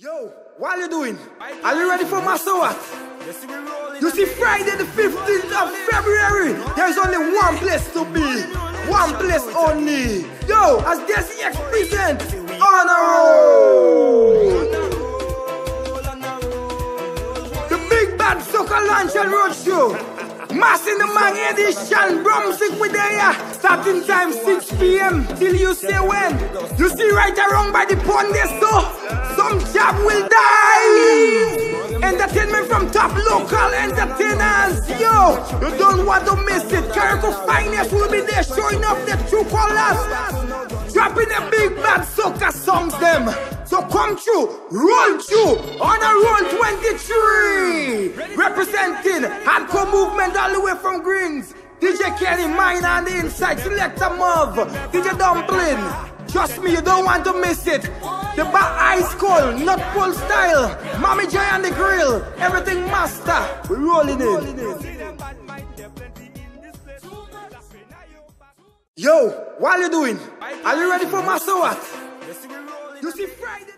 Yo, what are you doing? Are you ready for Master what? You see Friday the 15th of February, there's only one place to be. One place only. Yo, as Dezy X present, on a roll. The Big Bad Soca Lunch and Road Show. Mass in the Mang edition, Brunswick with there. Starting time 6 p.m. till you say when. You see right around by the pond there, job will die. Entertainment from top local entertainers. Yo, you don't want to miss it. Carrico Finest will be there showing off the true colors. Dropping the big bad soca songs them. So come through, roll through on a roll 23. Representing hardcore movement all the way from Greens. DJ Kenny, mine on the inside, Selector Move, DJ Dumpling. Trust me, you don't want to miss it. The back ice cold, not full style. Mommy Joy on the grill, everything master. We're rolling in. Yo, what are you doing? Are you ready for master what? You see Friday.